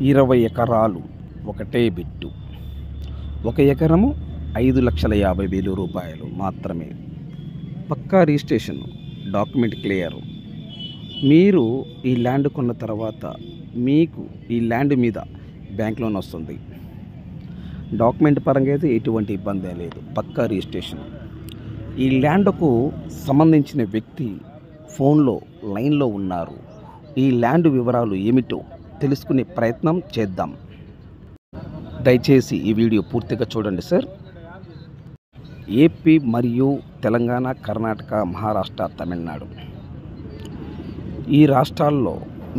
ఇరవై ఎకరాలు ఒకటే బిట్టు. ఒక ఎకరము ఐదు లక్షల యాభై వేలు రూపాయలు మాత్రమే. పక్కా రిజిస్ట్రేషన్ డాక్యుమెంట్ క్లియర్. మీరు ఈ ల్యాండ్ కొన్న తర్వాత మీకు ఈ ల్యాండ్ మీద బ్యాంక్ లోన్ వస్తుంది. డాక్యుమెంట్ పరంగా అయితే ఎటువంటి ఇబ్బంది లేదు. పక్కా రిజిస్ట్రేషన్. ఈ ల్యాండ్కు సంబంధించిన వ్యక్తి ఫోన్లో లైన్లో ఉన్నారు. ఈ ల్యాండ్ వివరాలు ఏమిటో తెలుసుకునే ప్రయత్నం చేద్దాం. దయచేసి ఈ వీడియో పూర్తిగా చూడండి సార్. ఏపీ మరియు తెలంగాణ కర్ణాటక మహారాష్ట్ర తమిళనాడు. ఈ రాష్ట్రాల్లో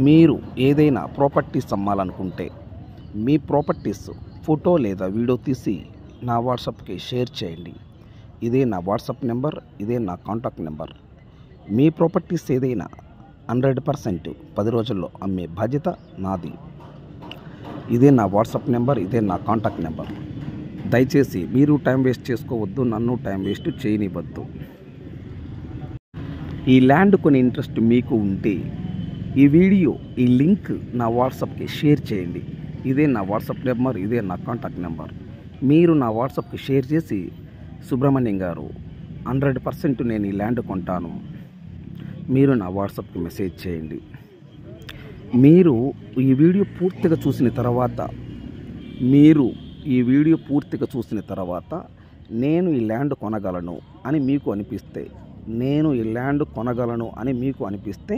మీరు ఏదైనా ప్రాపర్టీస్ అమ్మాలనుకుంటే మీ ప్రాపర్టీస్ ఫోటో లేదా వీడియో తీసి నా వాట్సాప్కి షేర్ చేయండి. ఇదే నా వాట్సాప్ నెంబర్ ఇదే నా కాంటాక్ట్ నెంబర్. మీ ప్రాపర్టీస్ ఏదైనా హండ్రెడ్ పర్సెంట్ పది రోజుల్లో అమ్మే బాధ్యత నాది. ఇదే నా వాట్సాప్ నెంబర్ ఇదే నా కాంటాక్ట్ నెంబర్. దయచేసి మీరు టైం వేస్ట్ చేసుకోవద్దు నన్ను టైం వేస్ట్ చేయనివ్వద్దు. ఈ ల్యాండ్ కొన్ని ఇంట్రెస్ట్ మీకు ఉంటే ఈ వీడియో ఈ లింక్ నా వాట్సాప్కి షేర్ చేయండి. ఇదే నా వాట్సాప్ నెంబర్ ఇదే నా కాంటాక్ట్ నెంబర్. మీరు నా వాట్సాప్కి షేర్ చేసి సుబ్రహ్మణ్యం గారు హండ్రెడ్ పర్సెంట్ నేను ఈ ల్యాండ్ కొంటాను. మీరు నా వాట్సాప్కి మెసేజ్ చేయండి. మీరు ఈ వీడియో పూర్తిగా చూసిన తర్వాత మీరు ఈ వీడియో పూర్తిగా చూసిన తర్వాత నేను ఈ ల్యాండ్ కొనగలను అని మీకు అనిపిస్తే నేను ఈ ల్యాండ్ కొనగలను అని మీకు అనిపిస్తే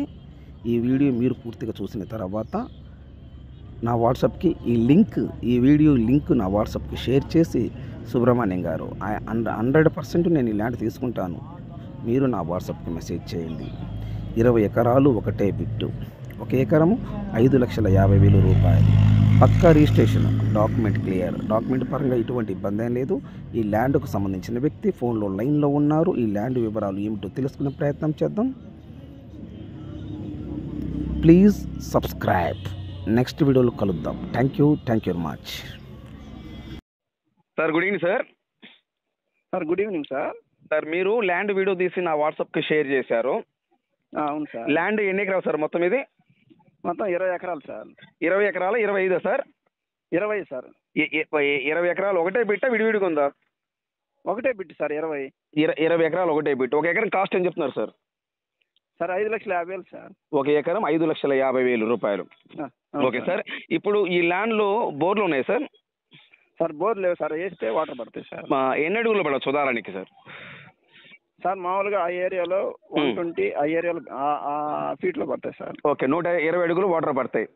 ఈ వీడియో మీరు పూర్తిగా చూసిన తర్వాత నా వాట్సాప్కి ఈ లింక్ ఈ వీడియో లింక్ నా వాట్సాప్కి షేర్ చేసి సుబ్రహ్మణ్యం గారు హండ్రెడ్ పర్సెంట్ నేను ఈ ల్యాండ్ తీసుకుంటాను. మీరు నా వాట్సాప్కి మెసేజ్ చేయండి. ఇరవై ఎకరాలు ఒకటే బిట్టు. ఒక ఎకరము ఐదు లక్షల యాభై వేలు రూపాయలు. పక్కా రిజిస్ట్రేషన్ డాక్యుమెంట్ క్లియర్. డాక్యుమెంట్ పరంగా ఎటువంటి ఇబ్బంది ఏం లేదు. ఈ ల్యాండ్కు సంబంధించిన వ్యక్తి ఫోన్లో లైన్లో ఉన్నారు. ఈ ల్యాండ్ వివరాలు ఏమిటో తెలుసుకునే ప్రయత్నం చేద్దాం. Please subscribe. నెక్స్ట్ వీడియోలో కలుద్దాం. Thank you. Thank you very much. Sir good evening sir. Sir good evening sir. Sir మీరు ల్యాండ్ వీడియో తీసి నా వాట్సాప్కి షేర్ చేశారు. అవును సార్. ల్యాండ్ ఎన్ని ఎకరాలు సార్ మొత్తం ఇది? మొత్తం ఇరవై ఎకరాలు సార్. ఇరవై ఎకరాలు? ఇరవై ఐదా సార్? ఇరవై సార్. ఇరవై ఎకరాలు ఒకటే బిట్ట విడివిడిగా ఉందా? ఒకటే బిట్ సార్ ఇరవై. ఇర- ఇరవై ఎకరాలు ఒకటే బిట్. ఒక ఎకరం కాస్ట్ ఏం చెప్తున్నారు సార్? సార్ ఐదు లక్షల యాభై వేలు సార్. ఒక ఎకరం ఐదు లక్షల యాభై వేలు రూపాయలు. Okay sir. ఇప్పుడు ఈ ల్యాండ్లో బోర్లు ఉన్నాయి సార్? సార్ బోర్ లేవు సార్ వేస్తే వాటర్ పడతాయి సార్. ఎన్ని అడుగులు పడవచ్చు ఉదాహరణకి సార్? సార్ మామూలుగా ఆ ఏరియాలో వన్ ట్వంటీ ఆ ఏరియాలో ఆ- ఆ ఫీట్లో పడతాయి సార్. ఓకే నూట ఇరవై అడుగులు వాటర్ పడతాయి.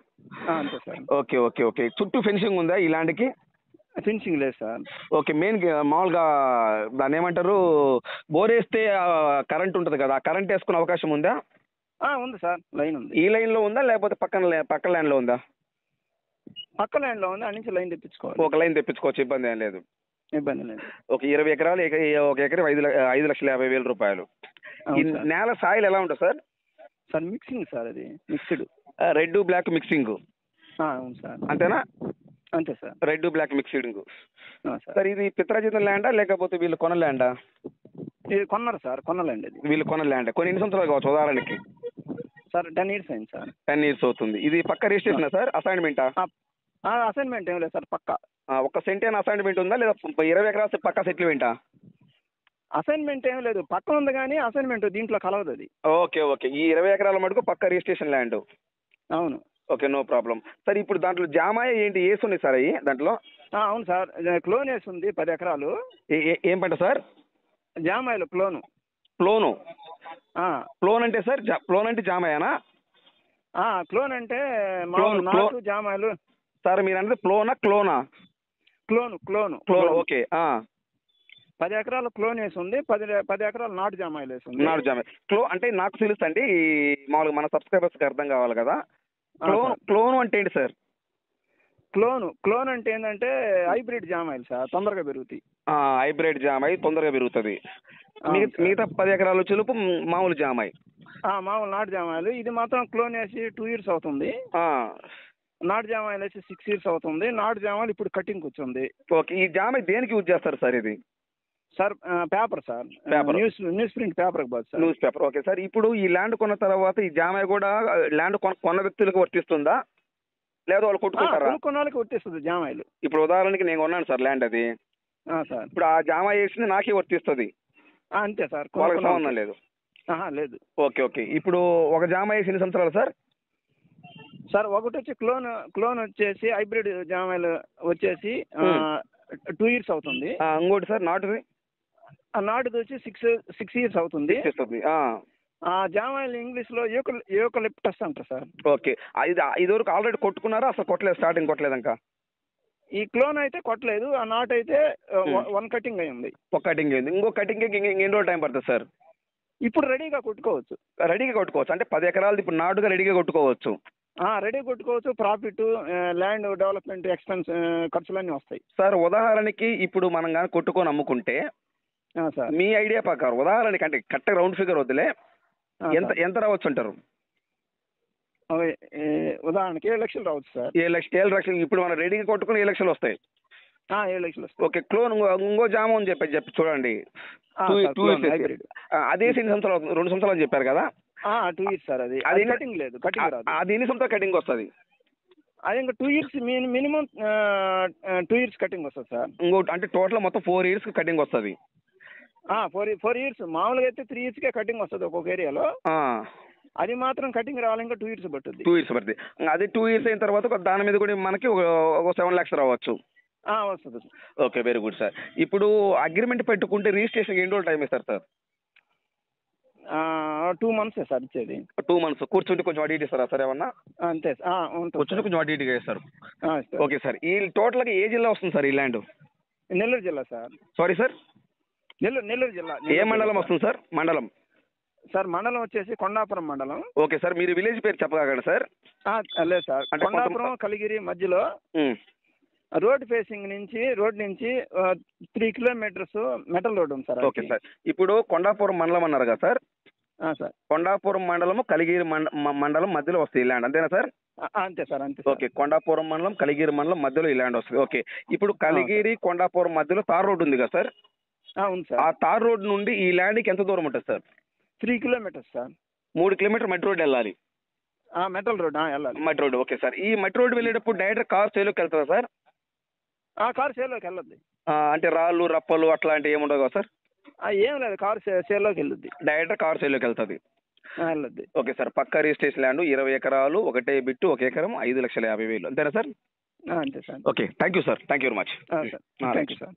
అంతే సార్. Okay okay okay. చుట్టూ ఫెన్సింగ్ ఉందా ఈ ల్యాండ్కి ఫినిషింగ్ లేదు సార్. ఓకే మెయిన్ మామూలుగా దాన్ని ఏమంటారు బోర్ వేస్తే కరెంట్ ఉంటుంది కదా ఆ కరెంట్ వేసుకునే అవకాశం ఉందా? ఆ, ఉంది సార్ లైన్ ఉంది. ఈ లైన్లో ఉందా లేకపోతే పక్కన లై- పక్క లైన్లో ఉందా? పక్క లైన్లో ఉంది నుంచి లైన్ తెప్పించుకోవాలి. ఒక లైన్ తెప్పించుకోవచ్చు ఇబ్బంది ఏం లేదు. ఇబ్బంది లేదు. ఒక ఇరవై ఎకరాలు ఎక- ఒక ఎకరం ఐదు ఐదు లక్షల యాభై వేల రూపాయలు. ఈ అవును సార్. నేల సాయిల్ ఎలా ఉంటుంది సార్? సార్ మిక్సింగ్ సార్ అది మిక్స్డ్. Red black mixing. అవును సార్. అంతేనా? అంతే సార్. Red black mixing. ఆ, సార్. సార్ ఇది పిత్రాజితం ల్యాండా లేకపోతే వీళ్ళు కొన ల్యాండా? ఇది కొన్నారు సార్ కొనాలండి ఇది వీళ్ళు కొన ల్యాండ్. కొన్ని ఎన్ని సంవత్సరాలు కావచ్చు ఉదాహరణకి? సార్ టెన్ ఇయర్స్ అయింది సార్. టెన్ ఇయర్స్ అవుతుంది. ఇది పక్క రిజిస్ట్రేషనా సార్? అసైన్మెంటా అసైన్మెంట్ ఏం లేదు సార్ పక్క. ఒక్క సెంటేన్ అసైన్మెంట్ ఉందా? లేదా ఇరవై ఎకరాలు పక్క సెటిల్మెంటా? అసైన్మెంట్ ఏం లేదు. పక్కన ఉంది కానీ అసైన్మెంట్ దీంట్లో కలవదు అది. Okay okay. ఈ ఇరవై ఎకరాల మటుకు పక్క రిజిస్ట్రేషన్ ల్యాండ్ అవును. Okay no problem. సార్ ఇప్పుడు దాంట్లో జామాయ ఏంటి? ఏసు ఉన్నాయి సార్ అవి దాంట్లో? అవును సార్. క్లోన్ వేసి ఉంది పది ఎకరాలు. ఏ- పంట సార్? జామాయిలు క్లోను ప్లోను ఆ, ప్లోన్ అంటే సార్ జా ప్లోన్ అంటే జామాయనా ఆ, క్లోన్ అంటే క్లోన్, క్లోన్. జామాయిలు సార్ మీరు అంటే ప్లోనా క్లోనా క్లోను క్లోను క్లోన్ ఓకే. పది ఎకరాలు క్లోన్ వేసి ఉంది పది పది ఎకరాలు నాటు జామాయిలు వేసి ఉంది నాడు జామాయ క్లో అంటే నాకు తెలుసు అండి మామూలుగా మన సబ్స్క్రైబర్స్కి అర్థం కావాలి కదా. క్లోన్. క్లోన్ అంటే ఏంటి సార్? క్లోను క్లోన్ అంటే ఏంటంటే హైబ్రిడ్ జామాయిలు సార్ తొందరగా పెరుగుతాయి. హైబ్రిడ్ జామాయి తొందరగా పెరుగుతుంది. మిగతా పది ఎకరాలు చెలుపు మామూలు జామాయి ఆ, మామూలు నాటు జామాయిలు ఇది మాత్రం క్లోన్ వేసి టూ ఇయర్స్ అవుతుంది. ఆ, నాటు జామాయిలు వేసి సిక్స్ ఇయర్స్ అవుతుంది. నాటు జామాయిలు ఇప్పుడు కటింగ్ వచ్చింది. ఓకే ఈ జామాయి దేనికి యూజ్ చేస్తారు సార్ ఇది? Sir paper sir. Paper. News news print paper sir. News paper okay sir ఇప్పుడు ఈ ల్యాండ్ కొన్న తర్వాత ఈ జామాయి కూడా ల్యాండ్ కొన్న కొన్న వ్యక్తులకు వర్తిస్తుందా? లేదా వాళ్ళు కొట్టుకుంటారా? కొనుక్కున్న వాళ్ళకి వర్తిస్తుంది జామాయిలు ఇప్పుడు ఉదాహరణకి నేను కొన్నాను సార్ ల్యాండ్ అది. సార్. ఇప్పుడు ఆ జామా వేసింది నాకే వర్తిస్తుంది. అంతే సార్. వాళ్ళకి సంబంధం. లేదు. లేదు. Okay okay. ఇప్పుడు ఒక జామా వేసి ఎన్ని సంవత్సరాలు సార్? సార్ ఒకటి వచ్చి క్లోన్ క్లోన్ వచ్చేసి హైబ్రిడ్ జామాయిలు వచ్చేసి టూ ఇయర్స్ అవుతుంది. ఇంకోటి సార్ నాటుది? ఆ నాటుది వచ్చి సిక్స్ సిక్స్ ఇయర్స్ అవుతుంది. జామాయిల్ ఇంగ్లీష్లో యూకల్ యూకలిప్టస్ అంటారు సార్. ఓకే. ఇది ఇది వరకు ఆల్రెడీ కొట్టుకున్నారా? అసలు కొట్టలేదు స్టార్టింగ్ కొట్టలేదు ఇంకా? ఈ క్లోన్ అయితే కొట్టలేదు ఆ నాట్ అయితే. వన్ కటింగ్ అయి ఉంది. ఒక కటింగ్ అయింది. ఇంకో కటింగ్ ఎన్ని రోజులు టైం పడుతుంది సార్? ఇప్పుడు రెడీగా కొట్టుకోవచ్చు. రెడీగా కొట్టుకోవచ్చు. అంటే పది ఎకరాలది ఇప్పుడు నాటుగా రెడీగా కొట్టుకోవచ్చు. రెడీ కొట్టుకోవచ్చు. ప్రాఫిట్ ల్యాండ్ డెవలప్మెంట్ ఎక్స్పెన్స్ ఖర్చులన్నీ వస్తాయి. సార్ ఉదాహరణకి ఇప్పుడు మనం కానీ కొట్టుకొని అమ్ముకుంటే సార్. మీ ఐడియా ప్రకారం ఉదాహరణకి అంటే కరెక్ట్ రౌండ్ ఫిగర్ వదిలే ఆ, ఎంత. ఎంత రావచ్చు అంటారు? ఉదాహరణకి ఏడు లక్షలు రావచ్చు సార్. ఏ లక్ష ఏడు లక్షలు ఇప్పుడు మనం రెడీగా కొట్టుకుని ఏ లక్షలు వస్తాయి. ఆ, ఏడు లక్షలు వస్తాయి. ఓకే క్లోన్ ఇంకో జామ అని చెప్పి చెప్పి చూడండి. టూ. అదే ఎన్ని సంవత్సరాలు? రెండు సంవత్సరాలు అని చెప్పారు కదా? టూ ఇయర్స్ సార్ అది. అది కటింగ్ లేదు కటింగ్ రాదు. అది ఎన్ని సంవత్సరాలు కటింగ్ వస్తుంది? అది ఇంకా two years minimum two years cutting వస్తుంది సార్. ఇంకోటి అంటే టోటల్ మొత్తం ఫోర్ ఇయర్స్ కటింగ్ వస్తుంది. ఫోర్ ఫోర్ ఇయర్స్ మామూలుగా అయితే త్రీ ఇయర్స్కే కటింగ్ వస్తుంది ఒక్కొక్క ఏరియాలో అది మాత్రం కటింగ్ రావాలి ఇంకా టూ ఇయర్స్ పట్టుద్ది. టూ ఇయర్స్ పడుతుంది ఇంకా అది టూ ఇయర్స్ అయిన తర్వాత దాని మీద కూడా మనకి ఒక సెవెన్ ల్యాక్స్ రావచ్చు. వస్తుంది ఓకే వెరీ గుడ్ సార్ ఇప్పుడు అగ్రిమెంట్ పెట్టుకుంటే రిజిస్ట్రేషన్ ఎన్ని రోజులు టైం ఇస్తారు సార్ టూ మంత్స్ సార్ ఇచ్చేది. Two months. కూర్చుంటే కొంచెం అడిగి ఇస్తారా సార్ ఏమన్నా? అంతే కూర్చుంటే. కొంచెం ఇటుగా ఇస్తారు. Okay sir. ఈ టోటల్గా ఏ జిల్లా వస్తుంది సార్ ఈ ల్యాండ్? నెల్లూరు జిల్లా sir. Sorry sir? Nellore Nellore జిల్లా. ఏ మండలం వస్తుంది సార్? మండలం. సార్ మండలం వచ్చేసి కొండాపురం మండలం. Okay sir. మీరు విలేజ్ పేరు చెప్పగలరా సార్? లేదు సార్. కొండాపురం కలిగిరి మధ్యలో. రోడ్ ఫేసింగ్ నుంచి రోడ్ నుంచి త్రీ కిలోమీటర్స్ మెటల్ రోడ్ ఉంది సార్ ఓకే. సార్. ఇప్పుడు కొండాపురం మండలం అన్నారు కదా సార్. సార్. కొండాపురం మండలము కలిగిరి మండలం మధ్యలో వస్తుంది ఈ ల్యాండ్ అంతేనా సార్? అంతే సార్ అంతే సార్. ఓకే కొండాపురం మండలం కలిగిరి మండలం మధ్యలో ఈ ల్యాండ్ వస్తుంది. ఓకే. ఇప్పుడు కలిగిరి కొండాపురం మధ్యలో తార్ రోడ్ ఉంది కదా సార్? ఆ, ఉంది ఆ సార్ తార్ రోడ్ నుండి ఈ ల్యాండ్కి ఎంత దూరం ఉంటుంది సార్? Three kilometres sir. మూడు కిలోమీటర్ మట్టి రోడ్ వెళ్ళాలి. ఆ, మెటల్ రోడ్ వెళ్ళాలి. మట్టి రోడ్ ఓకే సార్. ఈ మట్టి రోడ్ వెళ్ళేటప్పుడు డైరెక్ట్ కార్ సేలోకి వెళ్తుందా సార్? ఆ కారు సేల్లోకి వెళ్ళొద్ది. ఆ, అంటే రాళ్ళు రప్పలు అట్లాంటివి ఏముండవు కదా సార్? ఏం లేదు కారు సేల్లోకి వెళ్ళొద్ది. డైరెక్ట్ కార్ సేలోకి వెళ్తుంది. వెళ్ళొద్ది. ఓకే సార్ పక్క రిజిస్ట్రేషన్ ల్యాండ్ ఇరవై ఎకరాలు ఒకటే బిట్టు ఒక ఎకరం ఐదు లక్షల యాభై వేలు. అంతేనా సార్? అంతే sir. Okay thank you sir. Thank you very much. Thank you sir.